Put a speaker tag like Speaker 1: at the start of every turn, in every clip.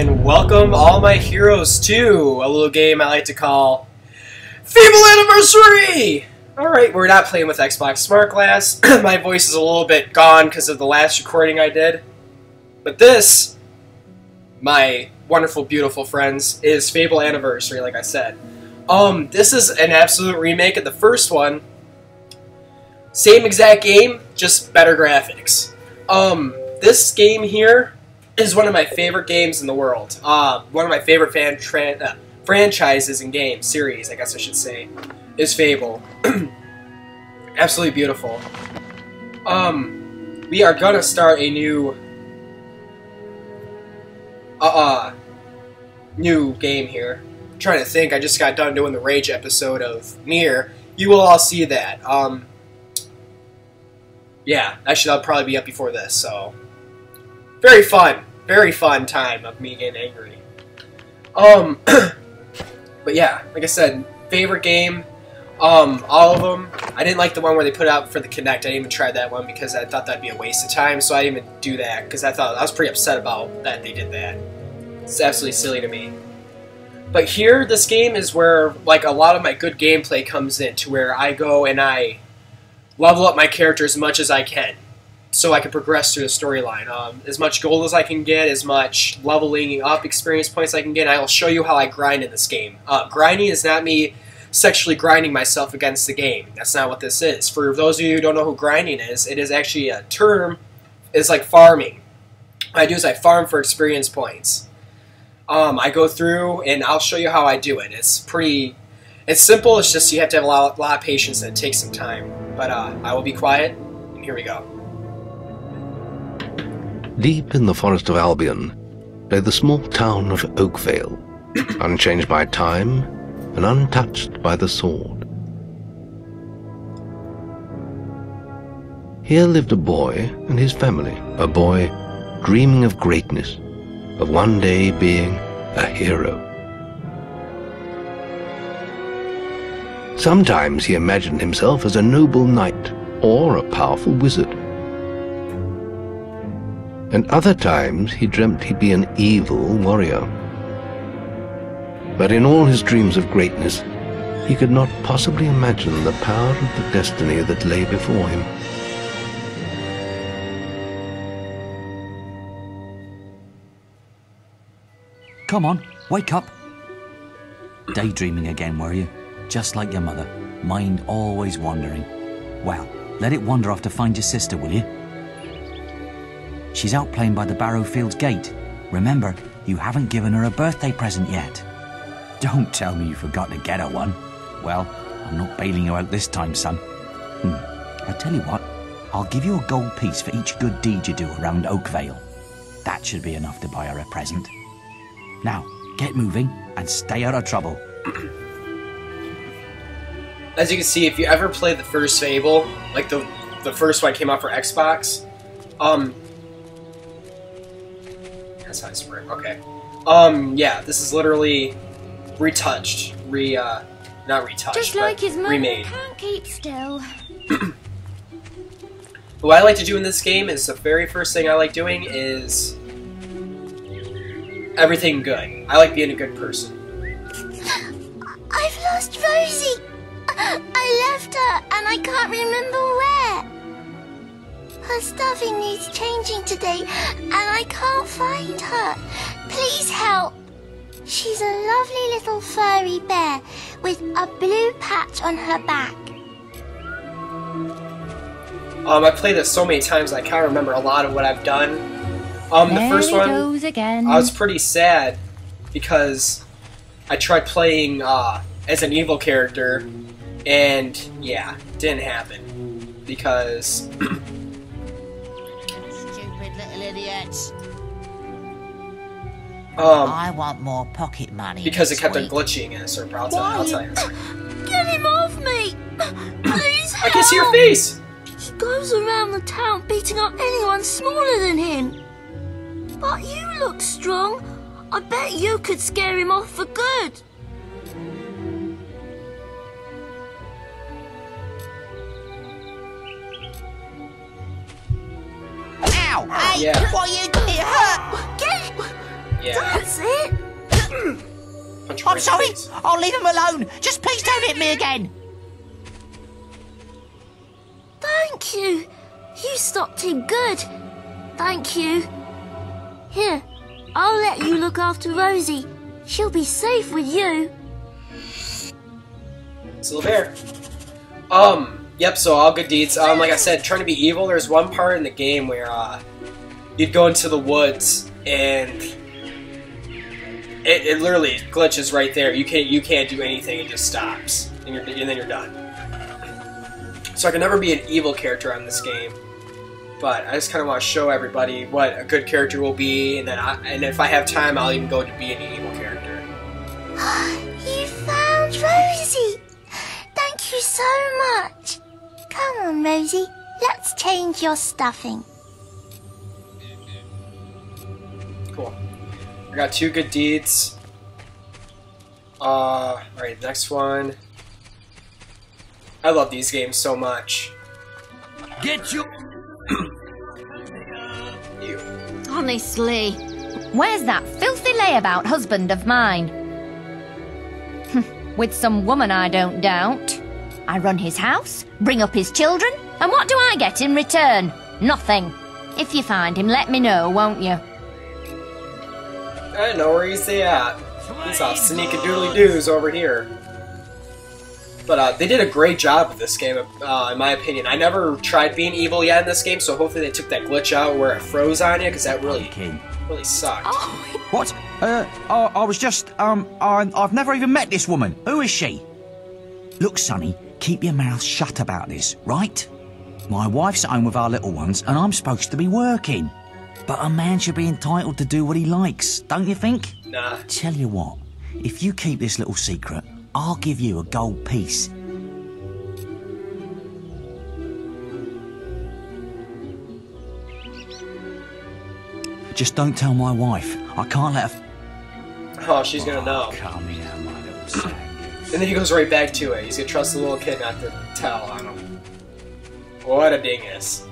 Speaker 1: and welcome all my heroes to a little game I like to call Fable Anniversary! Alright, we're not playing with Xbox Smart Glass. my voice is a little bit gone because of the last recording I did. But this, my wonderful, beautiful friends, is Fable Anniversary, like I said. Um, this is an absolute remake of the first one. Same exact game, just better graphics. Um, this game here is one of my favorite games in the world. Uh, one of my favorite fan uh, franchises and games, series, I guess I should say, is Fable. Absolutely beautiful. Um, we are gonna start a new, uh, uh new game here. I'm trying to think, I just got done doing the Rage episode of Nier. You will all see that. Um, yeah, actually, that'll probably be up before this, so very fun, very fun time of me getting angry. Um, but yeah, like I said, favorite game, um, all of them. I didn't like the one where they put out for the Kinect. I didn't even try that one because I thought that'd be a waste of time, so I didn't even do that because I thought I was pretty upset about that they did that. It's absolutely silly to me. But here, this game is where like a lot of my good gameplay comes in, to where I go and I level up my character as much as I can so I can progress through the storyline. Um, as much gold as I can get, as much leveling up experience points I can get, I will show you how I grind in this game. Uh, grinding is not me sexually grinding myself against the game. That's not what this is. For those of you who don't know who grinding is, it is actually a term, it's like farming. What I do is I farm for experience points. Um, I go through and I'll show you how I do it. It's pretty, it's simple, it's just you have to have a lot, lot of patience and it takes some time. But uh, I will be quiet, and here we go.
Speaker 2: Deep in the forest of Albion lay the small town of Oakvale, unchanged by time and untouched by the sword. Here lived a boy and his family, a boy dreaming of greatness, of one day being a hero. Sometimes he imagined himself as a noble knight or a powerful wizard and other times he dreamt he'd be an evil warrior. But in all his dreams of greatness, he could not possibly imagine the power of the destiny that lay before him.
Speaker 3: Come on, wake up. Daydreaming again, were you? Just like your mother, mind always wandering. Well, let it wander off to find your sister, will you? She's out playing by the Barrowfields gate. Remember, you haven't given her a birthday present yet. Don't tell me you forgot to get her one. Well, I'm not bailing you out this time, son. Hmm. I tell you what, I'll give you a gold piece for each good deed you do around Oakvale. That should be enough to buy her a present. Now, get moving and stay out of trouble.
Speaker 1: As you can see, if you ever played the first Fable, like the the first one came out for Xbox, um, that's how I spray. Okay. Um, yeah, this is literally retouched, re, uh, not retouched,
Speaker 4: Just like his mum,
Speaker 1: remade.
Speaker 4: can't keep still.
Speaker 1: what I like to do in this game is the very first thing I like doing is everything good. I like being a good person.
Speaker 4: I've lost Rosie. I left her and I can't remember where. Her stuffing needs changing today, and I can't find her. Please help. She's a lovely little furry bear with a blue patch on her back.
Speaker 1: Um, I played this so many times I can't remember a lot of what I've done. Um, the
Speaker 4: there
Speaker 1: first one,
Speaker 4: goes again.
Speaker 1: I was pretty sad because I tried playing uh, as an evil character, and yeah, didn't happen because
Speaker 5: idiots.
Speaker 1: Um,
Speaker 5: I want more pocket money.
Speaker 1: because it kept on glitching in a certain I'll tell, I'll tell you.
Speaker 4: Get him off me! Please help!
Speaker 1: I can see your face!
Speaker 4: He goes around the town beating up anyone smaller than him. But you look strong. I bet you could scare him off for good.
Speaker 5: Ow! Hey,
Speaker 1: Yeah.
Speaker 5: what you doing? It hurt!
Speaker 4: Get
Speaker 1: Yeah.
Speaker 6: That's it.
Speaker 1: Punch
Speaker 5: I'm sorry.
Speaker 1: face.
Speaker 5: I'll leave him alone. Just please don't hit me again.
Speaker 6: Thank you. You stopped him good. Thank you. Here, I'll let you look after Rosie. She'll be safe with you.
Speaker 1: Still there. Um, yep, so all good deeds. Um, like I said, trying to be evil, there's one part in the game where, uh, you'd go into the woods and it, it literally glitches right there. You can't, you can't do anything, it just stops. And, you're, and then you're done. So I can never be an evil character on this game. But I just kind of want to show everybody what a good character will be, and then I, and if I have time, I'll even go to be an evil character.
Speaker 6: You found Rosie. Thank you so much. Come on, Rosie. Let's change your stuffing.
Speaker 1: Cool. I got two good deeds. Uh, alright, next one. I love these games so much.
Speaker 3: Get you.
Speaker 1: You.
Speaker 4: Honestly, where's that filthy layabout husband of mine? With some woman, I don't doubt. I run his house, bring up his children, and what do I get in return? Nothing. If you find him, let me know, won't you?
Speaker 1: I know where he's at. He's off sneaky doodly doos over here. But uh, they did a great job with this game, uh, in my opinion. I never tried being evil yet in this game, so hopefully they took that glitch out where it froze on you, because that really, really sucked.
Speaker 3: What? Uh, I, I was just, um, I, I've never even met this woman. Who is she? Look, Sonny, keep your mouth shut about this, right? My wife's at home with our little ones, and I'm supposed to be working. But a man should be entitled to do what he likes, don't you think?
Speaker 1: Nah.
Speaker 3: Tell you what, if you keep this little secret, I'll give you a gold piece. Just don't tell my wife. I can't let her.
Speaker 1: Oh, she's gonna oh, know.
Speaker 3: Come here, my little sandwich.
Speaker 1: And then he goes right back to it. He's gonna trust the little kid not to tell on him. What a dingus.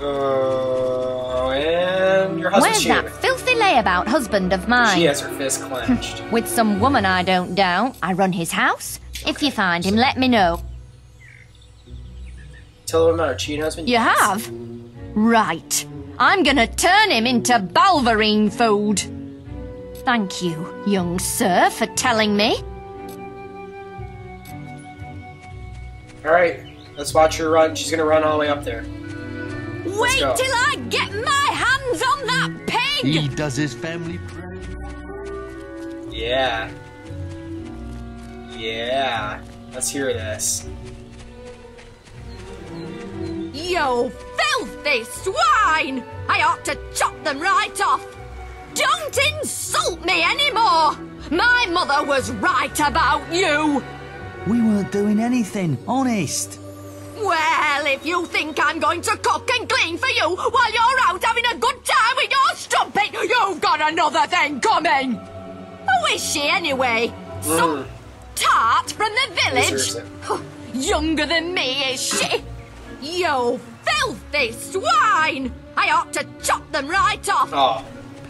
Speaker 1: Uh, and your husband's
Speaker 4: Where's that filthy layabout husband of mine?
Speaker 1: She has her fist clenched.
Speaker 4: With some woman, I don't doubt. I run his house. If you find him, let me know.
Speaker 1: Tell him about her cheating husband.
Speaker 4: You
Speaker 1: Yes.
Speaker 4: have? Right. I'm gonna turn him into Balverine food. Thank you, young sir, for telling me.
Speaker 1: Alright, let's watch her run. She's gonna run all the way up there.
Speaker 4: Wait
Speaker 1: go.
Speaker 4: till I get my hands on that pig!
Speaker 7: He does his family
Speaker 1: Yeah. Yeah. Let's hear this.
Speaker 4: You filthy swine! I ought to chop them right off! Don't insult me anymore! My mother was right about you!
Speaker 3: We weren't doing anything, honest.
Speaker 4: Well, if you think I'm going to cook and clean for you while you're out having a good time with your strumpet, you've got another thing coming! Who is she anyway? Some
Speaker 1: Mm.
Speaker 4: tart from the village? Younger than me, is she? You filthy swine! I ought to chop them right off!
Speaker 1: Oh,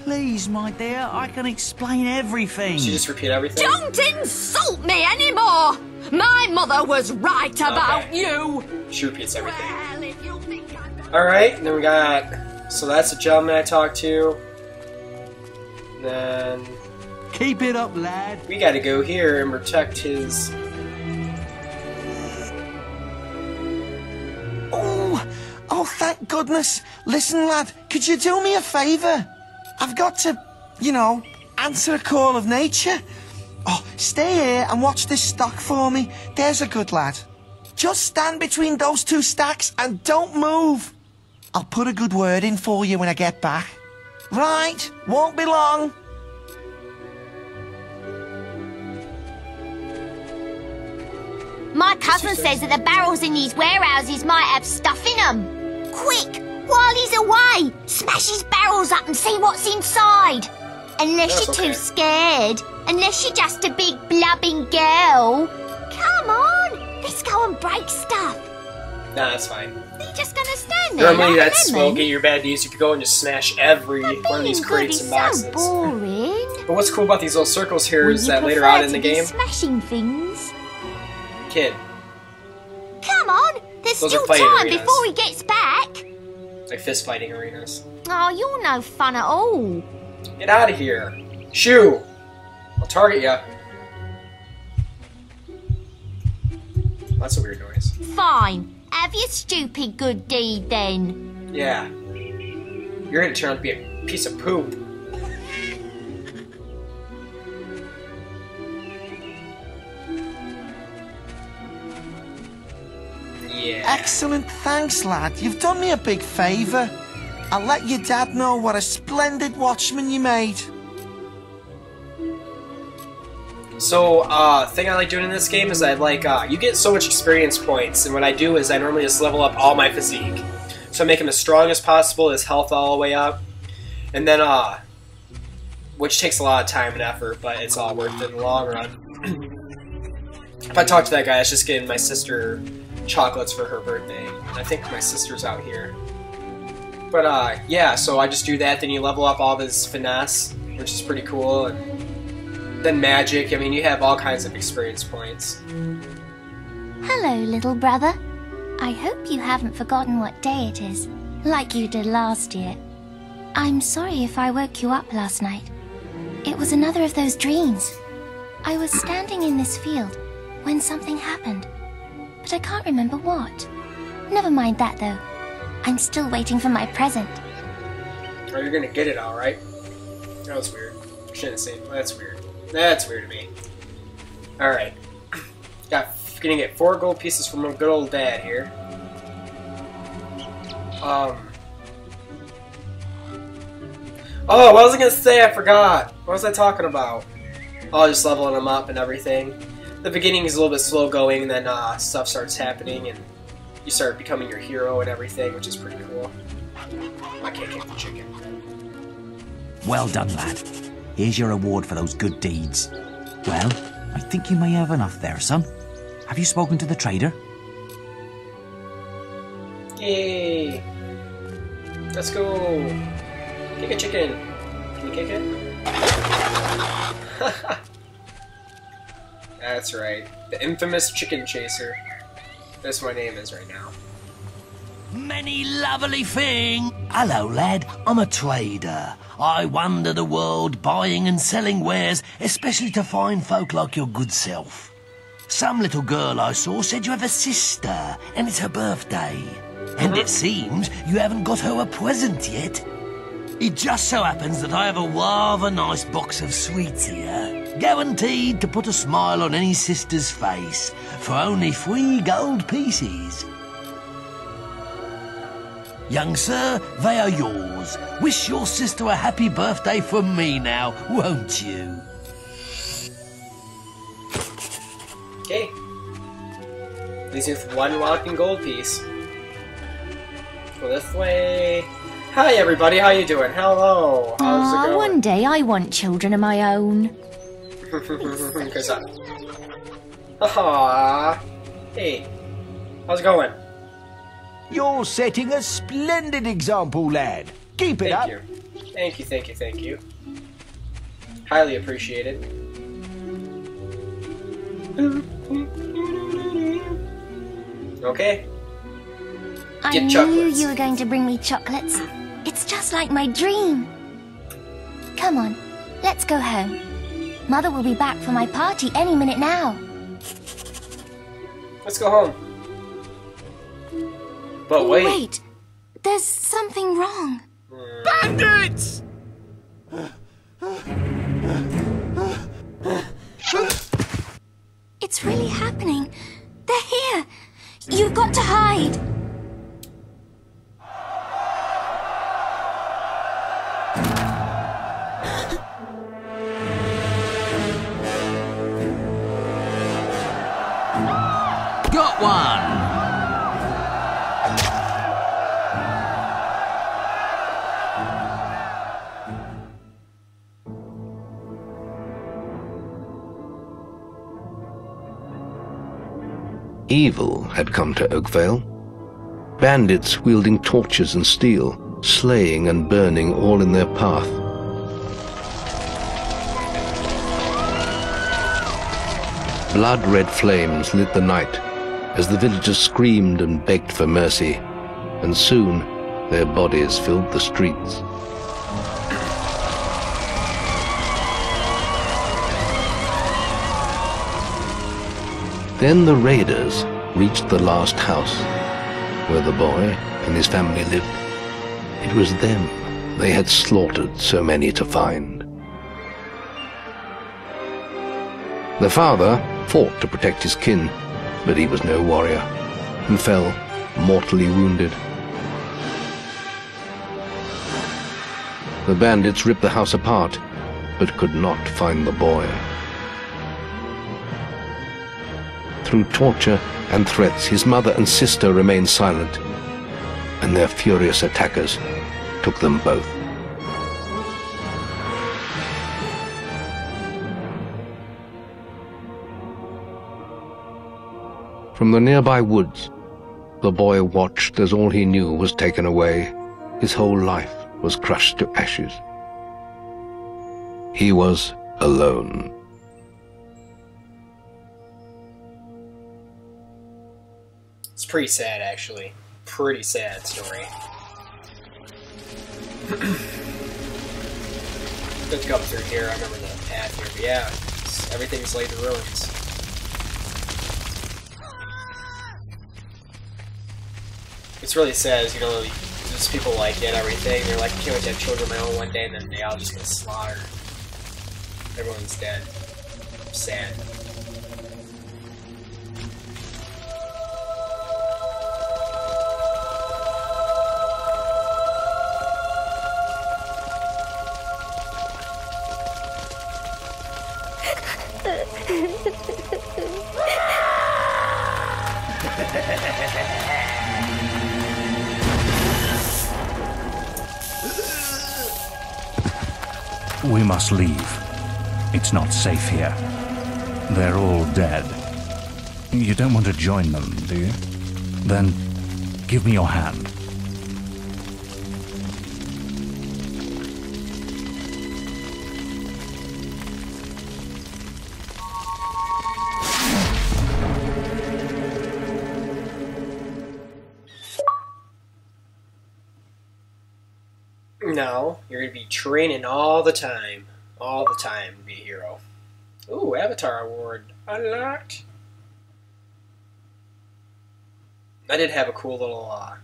Speaker 3: Please, my dear, I can explain everything.
Speaker 1: she just repeat everything?
Speaker 4: Don't insult me anymore! My mother was right about
Speaker 1: Okay.
Speaker 4: you!
Speaker 1: She repeats everything.
Speaker 4: Well, if you think I'm gonna-
Speaker 1: Alright, then we got. So that's the gentleman I talked to. Then
Speaker 3: Keep it up, lad.
Speaker 1: we gotta go here and protect his.
Speaker 8: Oh, oh, thank goodness. Listen, lad, could you do me a favour? I've got to, you know, answer a call of nature. Oh, stay here and watch this stock for me. There's a good lad. Just stand between those two stacks and don't move. I'll put a good word in for you when I get back. Right, won't be long.
Speaker 6: My cousin says that the barrels in these warehouses might have stuff in them. Quick, while he's away, smash his barrels up and see what's inside. Unless
Speaker 1: That's
Speaker 6: you're
Speaker 1: okay.
Speaker 6: too scared. Unless you're just a big blubbing girl. Come on, let's go and break stuff.
Speaker 1: Nah, that's fine.
Speaker 4: Are you just gonna stand there
Speaker 1: Normally
Speaker 4: like
Speaker 1: that's will get your bad news. You could go and just smash every one of these crates and boxes.
Speaker 4: So boring.
Speaker 1: But what's cool about these little circles here
Speaker 4: Would
Speaker 1: is that later on in the game,
Speaker 4: smashing things.
Speaker 1: kid,
Speaker 4: Come on, there's
Speaker 1: Those
Speaker 4: still time before he gets back.
Speaker 1: Like fist fighting arenas.
Speaker 4: Oh, you're no fun at all.
Speaker 1: Get out of here. Shoo! I'll target ya. That's a weird noise.
Speaker 4: Fine. Have your stupid good deed then.
Speaker 1: Yeah. You're gonna turn out to be a piece of poop. Yeah.
Speaker 8: Excellent, thanks, lad. You've done me a big favour. I'll let your dad know what a splendid watchman you made.
Speaker 1: So, uh, thing I like doing in this game is I like, uh, you get so much experience points, and what I do is I normally just level up all my physique. So I make him as strong as possible, his health all the way up, and then, uh, which takes a lot of time and effort, but it's all worth it in the long run. if I talk to that guy, it's just getting my sister chocolates for her birthday. And I think my sister's out here. But, uh, yeah, so I just do that, then you level up all this finesse, which is pretty cool, and then magic. I mean, you have all kinds of experience points.
Speaker 4: Hello, little brother. I hope you haven't forgotten what day it is, like you did last year. I'm sorry if I woke you up last night. It was another of those dreams. I was standing in this field when something happened, I can't remember what. Never mind that, though. I'm still waiting for my present.
Speaker 1: Or you're gonna get it all right. That was weird. Shouldn't say. That's weird. That's weird to me. All right. Got gonna get four gold pieces from a good old dad here. Um. Oh, what was I gonna say? I forgot. What was I talking about? Oh, just leveling them up and everything. The beginning is a little bit slow going, and then uh, stuff starts happening, and you start becoming your hero and everything, which is pretty cool. I can't kick the chicken.
Speaker 3: Well done, lad. Here's your reward for those good deeds. Well, I think you may have enough there, son. Have you spoken to the trader?
Speaker 1: Yay! Let's go! Kick a chicken! Can you kick it? That's right. The infamous chicken chaser. That's my name is right now.
Speaker 7: Many lovely thing. Hello, lad. I'm a trader. I wander the world buying and selling wares, especially to fine folk like your good self. Some little girl I saw said you have a sister, and it's her birthday. And it seems you haven't got her a present yet. It just so happens that I have a rather nice box of sweets here, guaranteed to put a smile on any sister's face, for only three gold pieces. Young sir, they are yours. Wish your sister a happy birthday from me now, won't you?
Speaker 1: Okay. Leaves me with one walking gold piece. Go this way. Hi everybody, how you doing? Hello. How's
Speaker 4: Aw,
Speaker 1: it
Speaker 4: ah,
Speaker 1: one
Speaker 4: day I want children of my own.
Speaker 1: Because uh, I... Aww. Hey. How's it going?
Speaker 9: You're setting a splendid example, lad. Keep it
Speaker 1: Thank
Speaker 9: up.
Speaker 1: you. Thank you, thank you, thank you. Highly appreciated. Okay.
Speaker 4: I
Speaker 1: Get
Speaker 4: knew
Speaker 1: chocolates.
Speaker 4: you were going to bring me chocolates. It's just like my dream. Come on, let's go home. Mother will be back for my party any minute now.
Speaker 1: Let's go home. But wait.
Speaker 4: Wait, there's something wrong.
Speaker 9: Bandits!
Speaker 4: It's really happening. They're here. You've got to hide.
Speaker 3: One!
Speaker 2: Evil had come to Oakvale, Bandits wielding torches and steel, slaying and burning all in their path. Blood-red flames lit the night as the villagers screamed and begged for mercy, and soon their bodies filled the streets. Then the raiders reached the last house, where the boy and his family lived. It was them they had slaughtered so many to find. The father fought to protect his kin, but he was no warrior, and fell mortally wounded. The bandits ripped the house apart, but could not find the boy. Through torture and threats, his mother and sister remained silent, and their furious attackers took them both. From the nearby woods, the boy watched as all he knew was taken away. His whole life was crushed to ashes. He was alone.
Speaker 1: It's pretty sad, actually. Pretty sad story. Let's come through here. I remember the path here. But yeah, everything's laid to ruins. It's really sad, you know, there's people like it, everything. They're like, I can't wait to have children of my own one day, and then they all just get slaughtered. Everyone's dead. Sad.
Speaker 10: We must leave. It's not safe here. They're all dead. You don't want to join them, do you? Then give me your hand.
Speaker 1: Training all the time. All the time to be a hero. Ooh, Avatar Award. Unlocked. I did have a cool little, uh,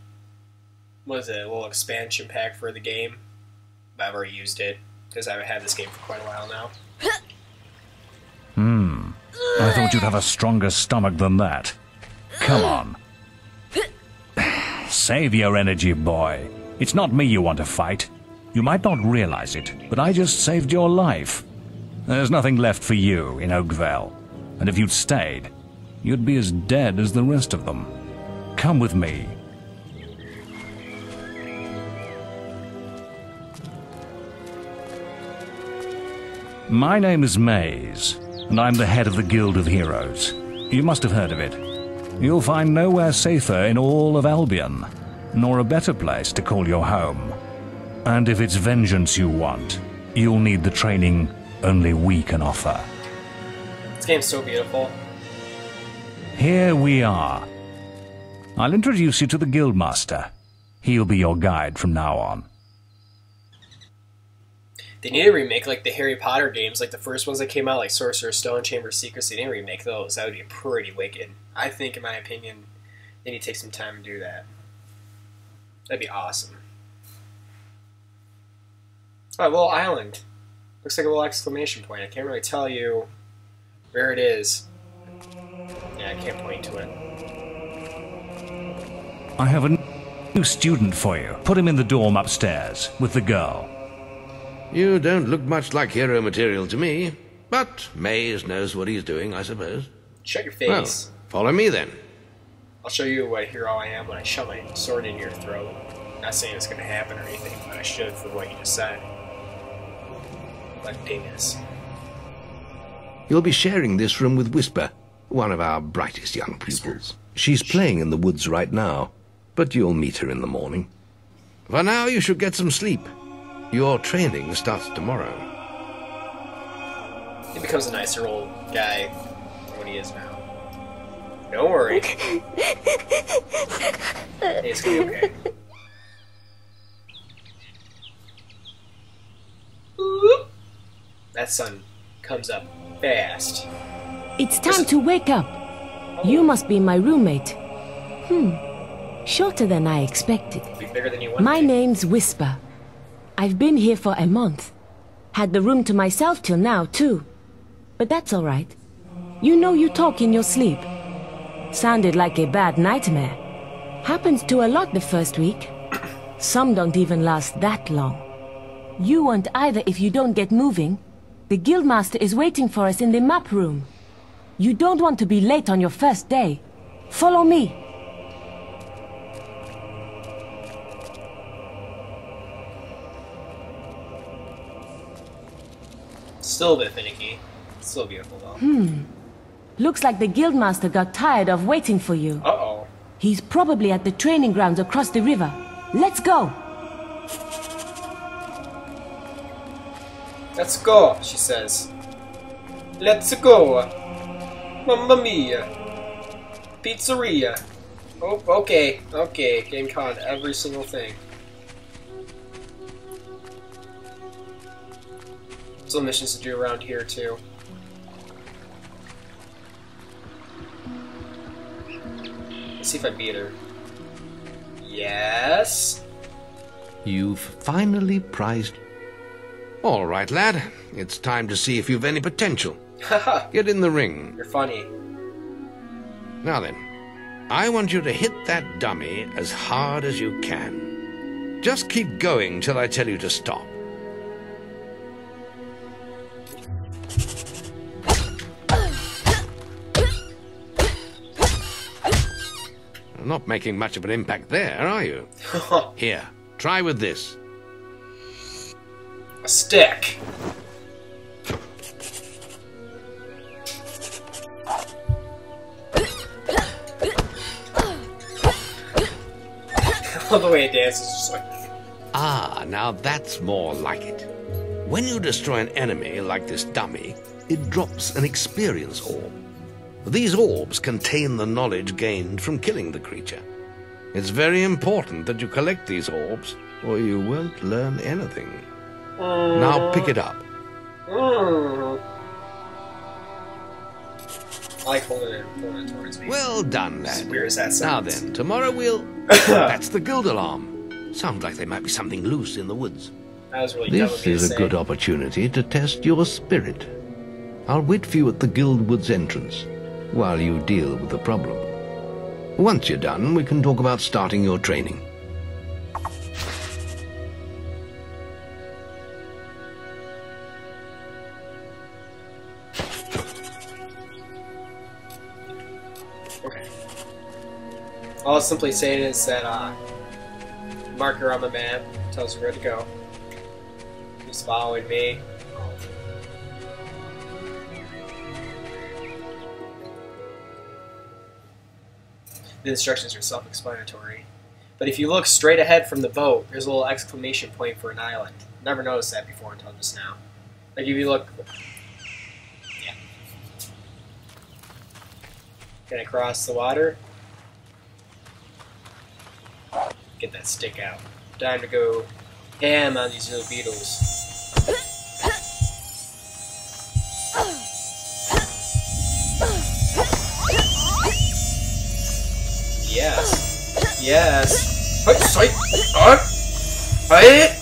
Speaker 1: what is it, a little expansion pack for the game. I've already used it, because I've had this game for quite a while now.
Speaker 10: Hmm. I thought you'd have a stronger stomach than that. Come on. Save your energy, boy. It's not me you want to fight. You might not realize it, but I just saved your life. There's nothing left for you in Oakvale. And if you'd stayed, you'd be as dead as the rest of them. Come with me. My name is Maze, and I'm the head of the Guild of Heroes. You must have heard of it. You'll find nowhere safer in all of Albion, nor a better place to call your home. And if it's vengeance you want, you'll need the training only we can offer.
Speaker 1: This game's so beautiful.
Speaker 10: Here we are. I'll introduce you to the Guildmaster. He'll be your guide from now on.
Speaker 1: They need to remake like the Harry Potter games, like the first ones that came out, like Sorcerer's Stone, Chamber of Secrets. They need to remake those. That would be pretty wicked. I think, in my opinion, they need to take some time to do that. That'd be awesome. A little island. Looks like a little exclamation point. I can't really tell you where it is. Yeah, I can't point to it.
Speaker 10: I have a new student for you. Put him in the dorm upstairs with the girl.
Speaker 2: You don't look much like hero material to me, but Maze knows what he's doing, I suppose.
Speaker 1: Shut your face.
Speaker 2: Well,
Speaker 1: face.
Speaker 2: follow me then.
Speaker 1: I'll show you what hero I am when I shove my sword in your throat. Not saying it's gonna happen or anything, but I should for what you just said. Like.
Speaker 2: You'll be sharing this room with Whisper, one of our brightest young pupils. She's playing in the woods right now, but you'll meet her in the morning. For now, you should get some sleep. Your training starts tomorrow.
Speaker 1: He becomes a nicer old guy than what he is now. Don't worry. hey, it's gonna be okay. That sun comes up fast.
Speaker 11: It's time to wake up. You must be my roommate. Hmm. Shorter than I expected.
Speaker 1: Than you want.
Speaker 11: My name's Whisper. I've been here for a month. Had the room to myself till now, too. But that's all right. You know you talk in your sleep. Sounded like a bad nightmare. Happens to a lot the first week. Some don't even last that long. You won't either if you don't get moving. The Guildmaster is waiting for us in the map room. You don't want to be late on your first day. Follow me.
Speaker 1: Still a bit finicky. Still beautiful though.
Speaker 11: Hmm. Looks like the Guildmaster got tired of waiting for you.
Speaker 1: Uh-oh.
Speaker 11: He's probably at the training grounds across the river. Let's go!
Speaker 1: Let's go, she says. Let's go. Mamma mia. Pizzeria. Oh, okay, okay. Game caught every single thing. Still missions to do around here, too. Let's see if I beat her. Yes.
Speaker 2: You've finally prized. All right, lad. It's time to see if you've any potential. Get in the ring.
Speaker 1: you're funny.
Speaker 2: Now then, I want you to hit that dummy as hard as you can. Just keep going till I tell you to stop. Not making much of an impact there, are you? Here, try with this.
Speaker 1: A stick. The way it dances, just like
Speaker 2: Ah, now that's more like it. When you destroy an enemy like this dummy, it drops an experience orb. These orbs contain the knowledge gained from killing the creature. It's very important that you collect these orbs, or you won't learn anything. Now pick it up.
Speaker 1: Mm. I it, it towards me.
Speaker 2: Well done, lad.
Speaker 1: weird as that
Speaker 2: Now then, tomorrow we'll. That's the guild alarm. Sounds like there might be something loose in the woods.
Speaker 1: That was really
Speaker 2: This is a good opportunity to test your spirit. I'll wait for you at the Guildwoods entrance while you deal with the problem. Once you're done, we can talk about starting your training.
Speaker 1: All it's simply saying is that uh, marker on the map tells you where to go. He's following me. The instructions are self-explanatory. But if you look straight ahead from the boat, there's a little exclamation point for an island. Never noticed that before until just now. Like if you look... Yeah. Gonna cross the water. Get that stick out. Time to go ham on these little beetles. Yes. Yes. Hey, sight. Hey.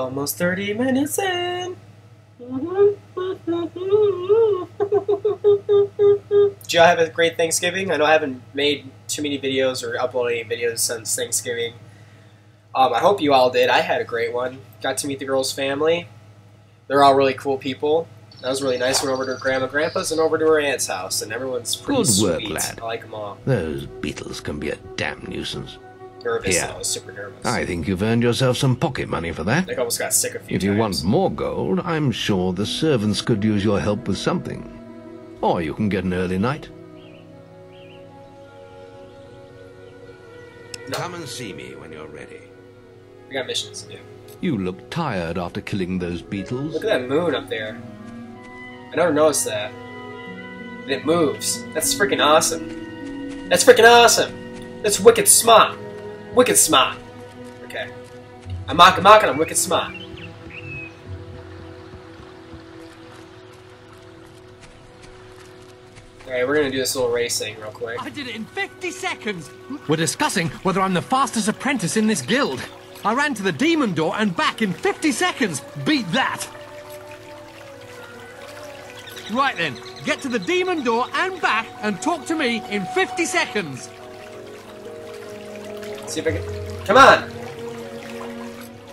Speaker 1: Almost 30 minutes in. Did y'all have a great Thanksgiving? I know I haven't made too many videos or uploaded any videos since Thanksgiving. Um, I hope you all did. I had a great one. Got to meet the girl's family. They're all really cool people. That was really nice. Went over to her grandma, grandpa's, and over to her aunt's house, and everyone's pretty
Speaker 2: Good work,
Speaker 1: sweet.
Speaker 2: lad.
Speaker 1: I like them all.
Speaker 2: Those beetles can be a damn nuisance.
Speaker 1: Nervous, though. I was super nervous.
Speaker 2: I think you've earned yourself some pocket money for that.
Speaker 1: Like almost got sick a few
Speaker 2: If you
Speaker 1: times.
Speaker 2: want more gold, I'm sure the servants could use your help with something. Or you can get an early night. Come and see me when you're ready.
Speaker 1: We got missions to do.
Speaker 2: You look tired after killing those beetles.
Speaker 1: Look at that moon up there. I never noticed that. And it moves. That's freaking awesome. That's freaking awesome. That's wicked smart. Wicked smart. Okay. I'm mocking, mocking. I'm wicked smart. Alright, we're gonna do this little race thing real quick.
Speaker 12: I did it in 50 seconds. We're discussing whether I'm the fastest apprentice in this guild. I ran to the demon door and back in 50 seconds. Beat that. Right then, get to the demon door and back and talk to me in 50 seconds.
Speaker 1: See if I can. Come on!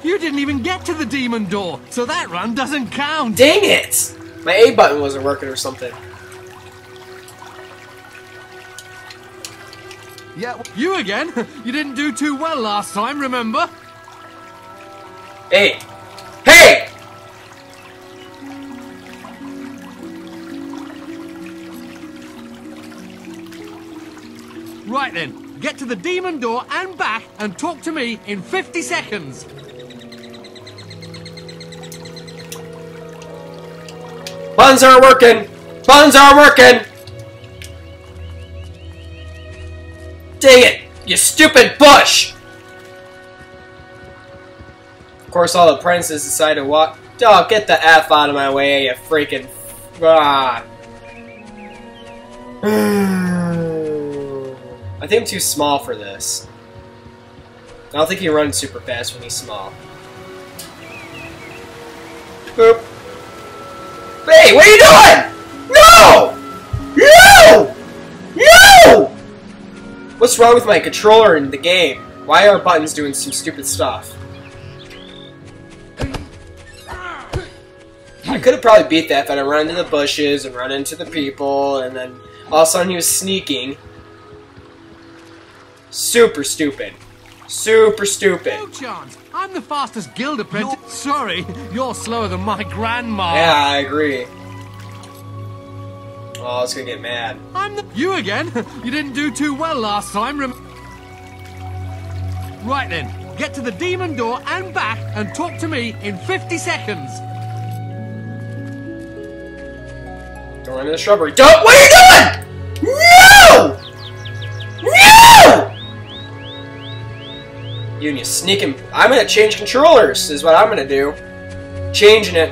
Speaker 12: You didn't even get to the demon door, so that run doesn't count.
Speaker 1: Dang it! My A button wasn't working or something.
Speaker 12: Yeah, you again? You didn't do too well last time, remember?
Speaker 1: Hey! Hey!
Speaker 12: Right then, get to the demon door and back and talk to me in 50 seconds.
Speaker 1: Buttons aren't working! Buttons aren't working! Dang it! You stupid bush! Of course, all the apprentices decide to walk. Oh, get the F out of my way, you freaking. Ah. I think I'm too small for this. I don't think he runs super fast when he's small. Boop. Hey, what are you doing? No! No! No! What's wrong with my controller in the game? Why are buttons doing some stupid stuff? I could have probably beat that if I didn't run into the bushes and run into the people, and then all of a sudden he was sneaking. Super stupid. Super stupid.
Speaker 12: No chance. I'm the fastest guild apprentice. Sorry, you're slower than my grandma.
Speaker 1: Yeah, I agree. Oh, it's gonna get mad.
Speaker 12: I'm the. You again? You didn't do too well last time, rem. Right then, get to the demon door and back and talk to me in 50 seconds.
Speaker 1: Don't run in the shrubbery. Don't! What are you doing? You sneaking. I'm gonna change controllers, is what I'm gonna do. Changing it.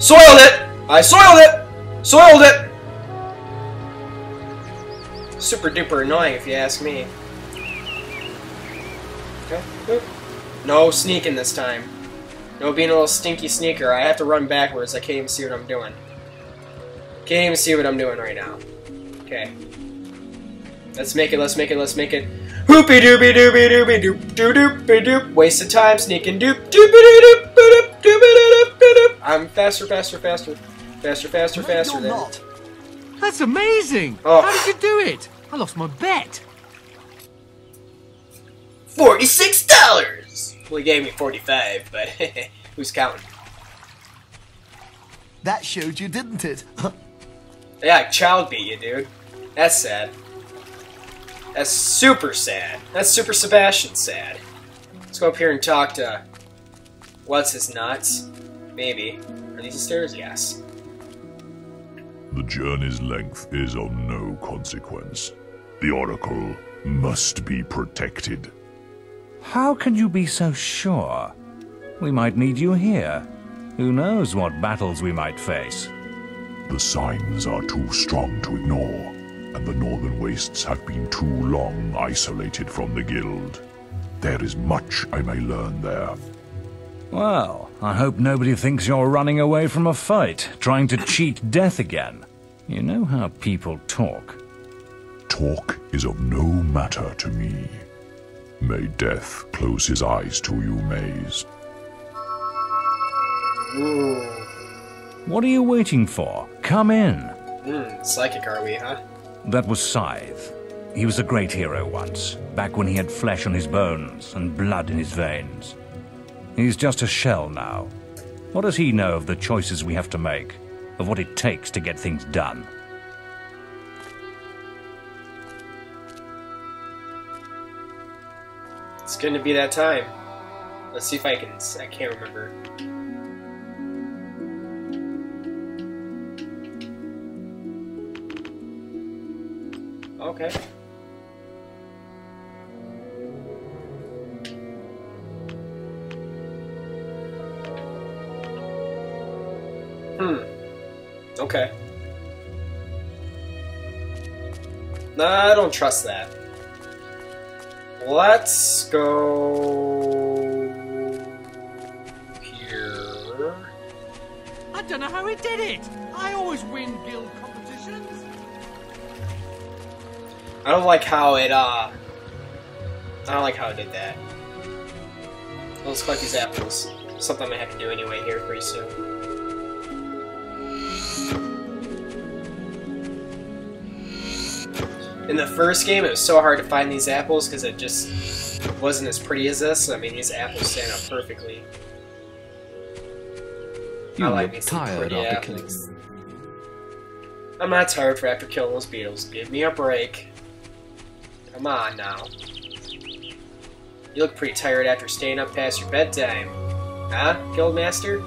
Speaker 1: Soiled it! I soiled it! Soiled it! Super duper annoying if you ask me. Okay. No sneaking this time. No being a little stinky sneaker. I have to run backwards. I can't even see what I'm doing. Can't even see what I'm doing right now. Okay. Let's make it, let's make it, let's make it. Hoopy doopy doopy doopy doop doo doopy doop. Waste of time sneaking doop doopy doop doop doop doop doop. I'm faster, faster, faster. Faster, faster, faster
Speaker 12: you're
Speaker 1: than.
Speaker 12: not. That's amazing.
Speaker 1: Oh.
Speaker 12: How did you do it? I lost my bet.
Speaker 1: Forty-six dollars! Well, he gave me forty-five, but who's counting?
Speaker 8: That showed you, didn't it?
Speaker 1: Yeah, child beat you, dude. That's sad. That's super sad. That's super Sebastian sad. Let's go up here and talk to. What's his nuts? Maybe. Are these the stairs? Yes.
Speaker 13: The journey's length is of no consequence. The Oracle must be protected.
Speaker 10: How can you be so sure? We might need you here. Who knows what battles we might face?
Speaker 13: The signs are too strong to ignore, and the Northern Wastes have been too long isolated from the Guild. There is much I may learn there.
Speaker 10: Well, I hope nobody thinks you're running away from a fight, trying to cheat death again. You know how people talk.
Speaker 13: Talk is of no matter to me. May death close his eyes to you, Maze.
Speaker 1: Ooh.
Speaker 10: What are you waiting for? Come in.
Speaker 1: Hmm, psychic are we, huh?
Speaker 10: That was Scythe. He was a great hero once, back when he had flesh on his bones and blood in his veins. He's just a shell now. What does he know of the choices we have to make, of what it takes to get things done?
Speaker 1: It's going to be that time. Let's see if I can. I can't remember. Okay. Hmm. Okay. I don't trust that. Let's go here.
Speaker 12: I don't know how he did it. I always win guild
Speaker 1: I don't like how it, uh... I don't like how it did that. Let's collect these apples. Something I'm gonna have to do anyway here pretty soon. In the first game, it was so hard to find these apples because it just wasn't as pretty as this. I mean, these apples stand out perfectly.
Speaker 2: You
Speaker 1: I like these
Speaker 2: tired after killing.
Speaker 1: I'm not tired for after killing those beetles. Give me a break. Come on now. You look pretty tired after staying up past your bedtime. Huh, Guildmaster?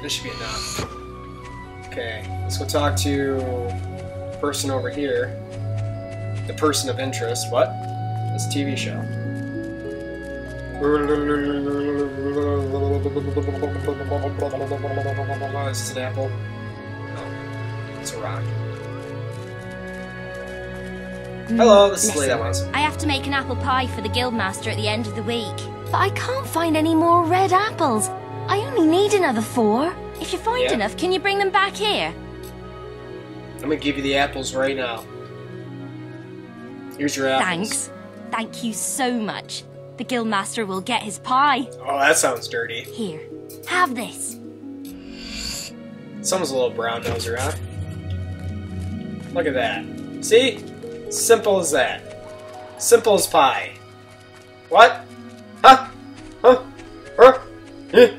Speaker 1: This should be enough. Okay, let's go talk to the person over here. The person of interest. What? This TV show. Oh, is this an apple? No. It's a rock. Mm. Hello, this is Lady Wants.
Speaker 4: I have to make an apple pie for the guildmaster at the end of the week. But I can't find any more red apples. I only need another four. If you find
Speaker 1: Yeah.
Speaker 4: enough, can you bring them back here?
Speaker 1: I'm gonna give you the apples right now. Here's your apples.
Speaker 4: Thanks. Thank you so much. The guildmaster will get his pie.
Speaker 1: Oh, that sounds dirty.
Speaker 4: Here, have this.
Speaker 1: Someone's a little brown noser, huh? Look at that. See? Simple as that. Simple as pie. What? Huh? Huh? Huh? Eh.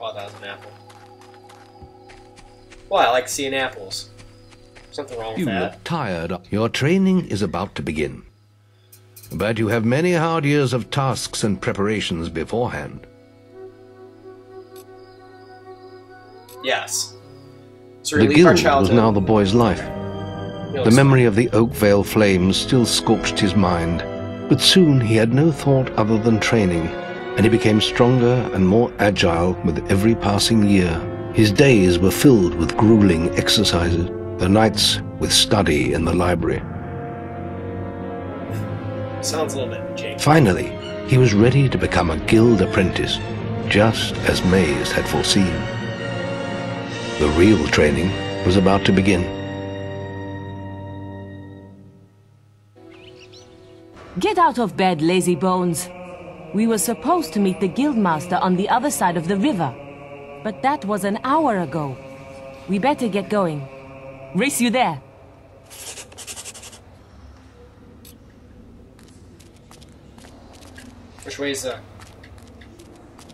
Speaker 1: Oh, that was an apple. Well, I like seeing apples. Something wrong with
Speaker 2: You
Speaker 1: that.
Speaker 2: look tired. Your training is about to begin. But you have many hard years of tasks and preparations beforehand.
Speaker 1: Yes. To
Speaker 2: The guild was now the boy's life. The memory of the Oakvale flames still scorched his mind, but soon he had no thought other than training, and he became stronger and more agile with every passing year. His days were filled with grueling exercises, the nights with study in the library.
Speaker 1: Sounds a little bit janky.
Speaker 2: Finally, he was ready to become a guild apprentice, just as Maze had foreseen. The real training was about to begin.
Speaker 11: Get out of bed, lazy bones. We were supposed to meet the guildmaster on the other side of the river. But that was an hour ago. We better get going. Race you there.
Speaker 1: Which way is the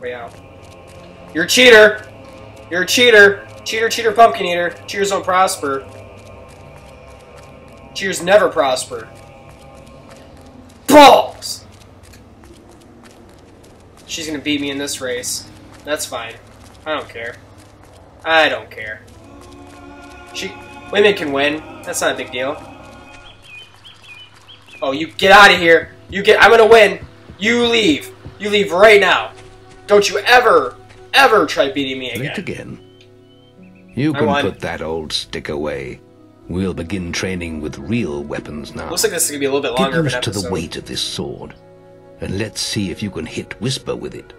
Speaker 1: way out? You're a cheater! You're a cheater! Cheater, cheater, pumpkin eater. Cheers don't prosper. Cheers never prosper. Balls! She's gonna beat me in this race. That's fine. I don't care. I don't care. She, women can win. That's not a big deal. Oh, you get out of here. You get. I'm gonna win. You leave. You leave right now. Don't you ever, ever try beating me again.
Speaker 2: Again. You can put that old stick away. We'll begin training with real weapons now.
Speaker 1: Looks like this is gonna be a little bit longer. Get
Speaker 2: used to the weight of this sword, and let's see if you can hit Whisper with it.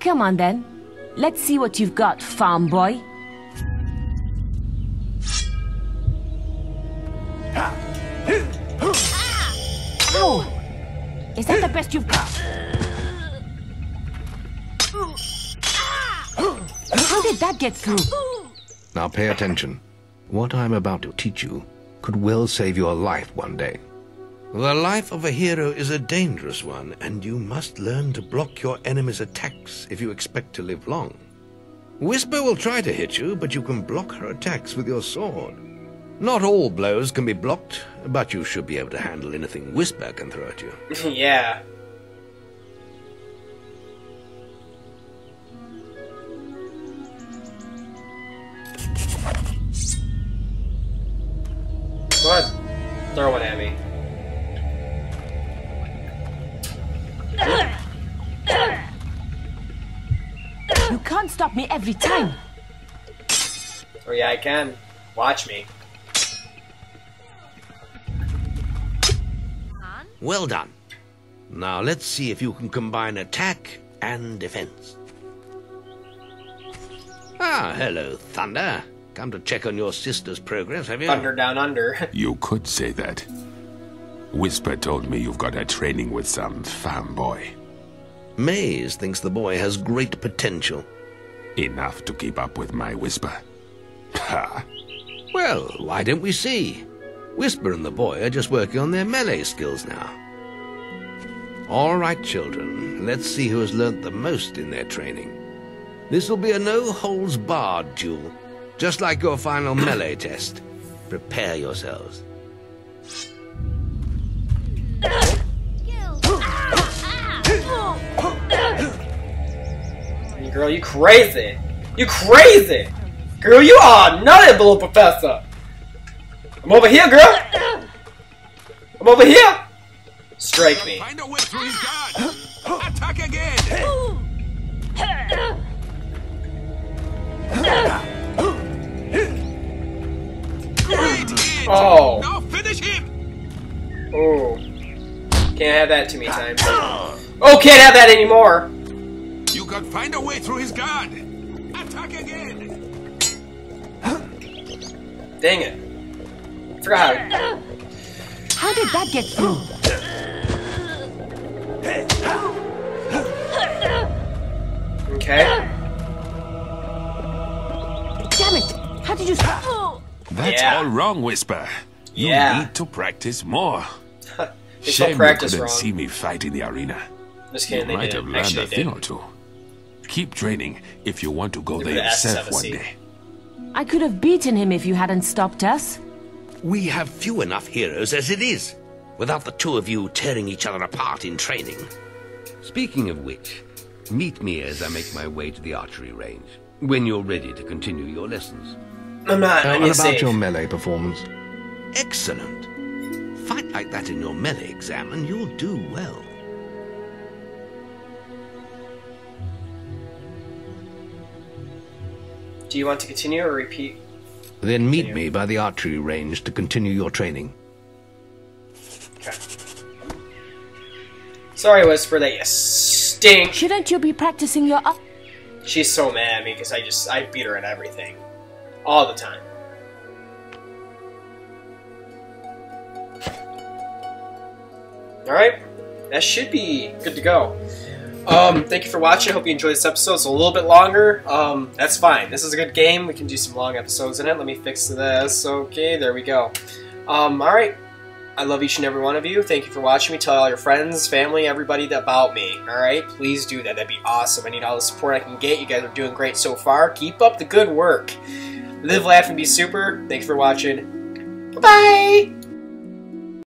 Speaker 11: Come on then, let's see what you've got, farm boy. Ah. Ow! Is that the best you've got? How did that get through?
Speaker 2: Now pay attention. What I'm about to teach you could well save your life one day. The life of a hero is a dangerous one, and you must learn to block your enemy's attacks if you expect to live long. Whisper will try to hit you, but you can block her attacks with your sword. Not all blows can be blocked, but you should be able to handle anything Whisper can throw at you.
Speaker 1: yeah. Throw it at me.
Speaker 11: You can't stop me every time.
Speaker 1: Oh yeah, I can. Watch me.
Speaker 2: Well done. Now let's see if you can combine attack and defense. Ah, hello, Thunder. Come to check on your sister's progress, have you?
Speaker 1: Thunder down under.
Speaker 14: You could say that. Whisper told me you've got a training with some farm boy.
Speaker 2: Maze thinks the boy has great potential.
Speaker 14: Enough to keep up with my Whisper. Ha!
Speaker 2: Well, why don't we see? Whisper and the boy are just working on their melee skills now. All right, children, let's see who has learnt the most in their training. This will be a no-holds-barred duel, just like your final melee test. Prepare yourselves.
Speaker 1: Girl, you crazy. You crazy. Girl, you are nutty, little professor. I'm over here, girl. I'm over here. Strike me.
Speaker 14: Find a way through his guard. Attack again. Great hit.
Speaker 1: Oh.
Speaker 14: Now finish him.
Speaker 1: Oh. Can't have that too many times. Ah. Oh, can't have that anymore.
Speaker 14: You can find a way through his guard. Attack again.
Speaker 1: Dang it. Forgot how.
Speaker 11: How did that get through?
Speaker 1: Okay.
Speaker 11: Damn it! How did you... Ah.
Speaker 14: That's
Speaker 1: Yeah.
Speaker 14: all wrong, Whisper. You
Speaker 1: Yeah.
Speaker 14: need to practice more.
Speaker 1: They
Speaker 14: Shame
Speaker 1: practice
Speaker 14: you couldn't
Speaker 1: wrong.
Speaker 14: see me fight in the arena.
Speaker 1: Just
Speaker 14: You
Speaker 1: kidding, they
Speaker 14: might
Speaker 1: did.
Speaker 14: have learned
Speaker 1: Actually,
Speaker 14: a thing or two. Keep training if you want to go
Speaker 1: Look at
Speaker 14: there yourself one day.
Speaker 11: I could have beaten him if you hadn't stopped us.
Speaker 2: We have few enough heroes as it is, without the two of you tearing each other apart in training. Speaking of which, meet me as I make my way to the archery range, when you're ready to continue your lessons.
Speaker 1: I'm not. I
Speaker 2: Uh, what about
Speaker 1: save.
Speaker 2: your melee performance? Excellent. Fight like that in your melee exam and you'll do well.
Speaker 1: Do you want to continue or repeat?
Speaker 2: Then meet me by the archery range to continue your training. Okay.
Speaker 1: Sorry, Whisper, that you stink.
Speaker 11: Shouldn't you be practicing your up?
Speaker 1: She's so mad at me because I just I beat her at everything, all the time. All right, that should be good to go. Um, thank you for watching. I hope you enjoyed this episode. It's a little bit longer. Um, that's fine. This is a good game. We can do some long episodes in it. Let me fix this. Okay, there we go. Um, all right. I love each and every one of you. Thank you for watching me. Tell all your friends, family, everybody about me. All right, please do that. That'd be awesome. I need all the support I can get. You guys are doing great so far. Keep up the good work. Live, laugh, and be super. Thanks for watching. Bye bye.